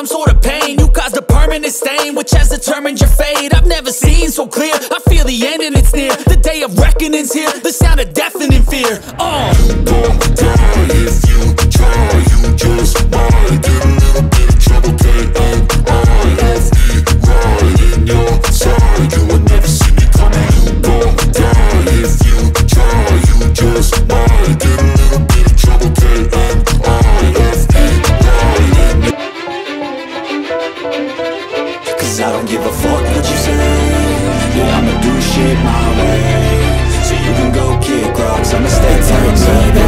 some sort of pain. You caused a permanent stain Which has determined your fate. I've never seen so clear. I feel the end and it's near. The day of reckoning's here. The sound of deafening fear. Uh. I don't give a fuck what you say. Yeah, I'ma do shit my way. So you can go kick rocks, I'ma stay tight